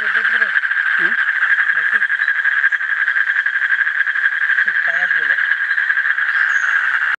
Hum?